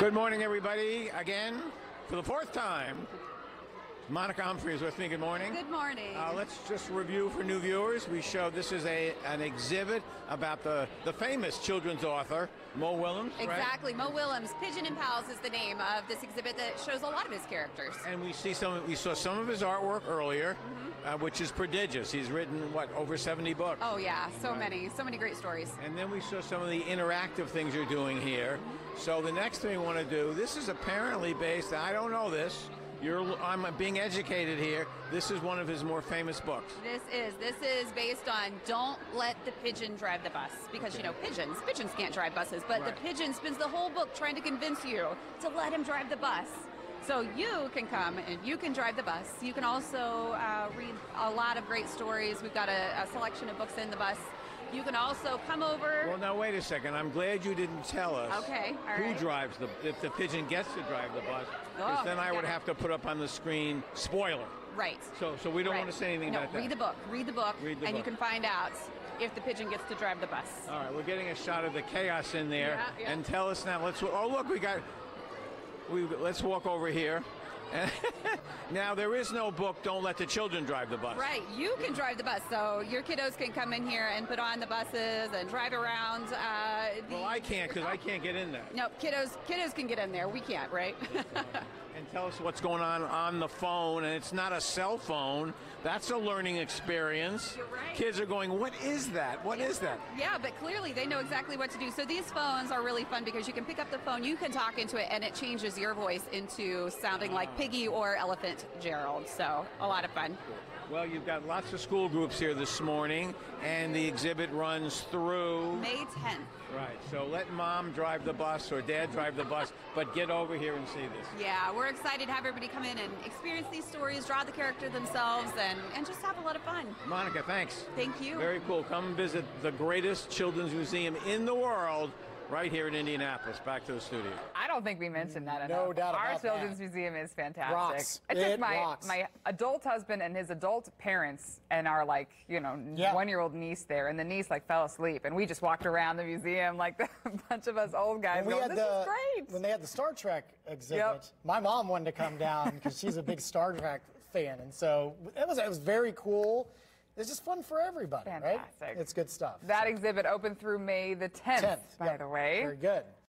Good morning, everybody. Again, for the fourth time, Monica Humphrey is with me. Good morning. Good morning. Uh, let's just review for new viewers. We show this is a an exhibit about the, the famous children's author, Mo Willems. right? exactly. Mo Willems, Pigeon and Pals is the name of this exhibit that shows a lot of his characters. And we see some. We saw some of his artwork earlier, uh, which is prodigious. He's written what over 70 books. Oh yeah, so Right. many, so many great stories. And then we saw some of the interactive things you're doing here. So the next thing we want to do, this is apparently based. I don't know this. You're. I'm being educated here. This is one of his more famous books. This is this is based on don't let the pigeon drive the bus because you know pigeons pigeons can't drive buses, but Right. the pigeon spends the whole book trying to convince you to let him drive the bus. So you can come and you can drive the bus. You can also uh, read a lot of great stories. We've got a, a selection of books in the bus. You can also come over. Well, now wait a second. I'm glad you didn't tell us. Okay, all who right. drives the if the pigeon gets to drive the bus? 'cause Oh, then I would it. have to put up on the screen spoiler. right. So so we don't Right. want to say anything no, about that. read the book. Read the book, Read the and you can find out if the pigeon gets to drive the bus. All right, we're getting a shot of the chaos in there. Yeah, yeah. And tell us now. Let's. Oh, look, we got. We let's walk over here. Now there is no book. Don't let the children drive the bus. Right, you can drive the bus, so your kiddos can come in here and put on the buses and drive around. Uh, the, Well, I can't because I can't get in there. No, kiddos, kiddos can get in there. We can't, right? And tell us what's going on on the phone. And it's not a cell phone. That's a learning experience. You're right. Kids are going, what is that? What is that? yeah, but clearly they know exactly what to do. So these phones are really fun because you can pick up the phone, you can talk into it, and it changes your voice into sounding like Piggie or Elephant Gerald. So a lot of fun. Well, you've got lots of school groups here this morning, and the exhibit runs through. May 10th. Right. So let mom drive the bus or dad drive the bus, but get over here and see this. Yeah, we're excited to have everybody come in and experience these stories, draw the character themselves, and, and just have a lot of fun. Monica, thanks. Thank you. Very cool. Come visit the greatest children's museum in the world right here in Indianapolis. Back to the studio. I don't think we mentioned that No enough. doubt Our about children's that. museum is fantastic. Rocks. I took It my rocks. my adult husband and his adult parents and our like you know Yeah. one year old niece there, and the niece like fell asleep, and we just walked around the museum like a bunch of us old guys. When we going, had this the is great. when they had the Star Trek exhibit, Yep. my mom wanted to come down because she's a big Star Trek fan, and so it was it was very cool. It's just fun for everybody, Fantastic. right? It's good stuff. that exhibit opened through May the 10th, 10th, by yep. the way. Very good.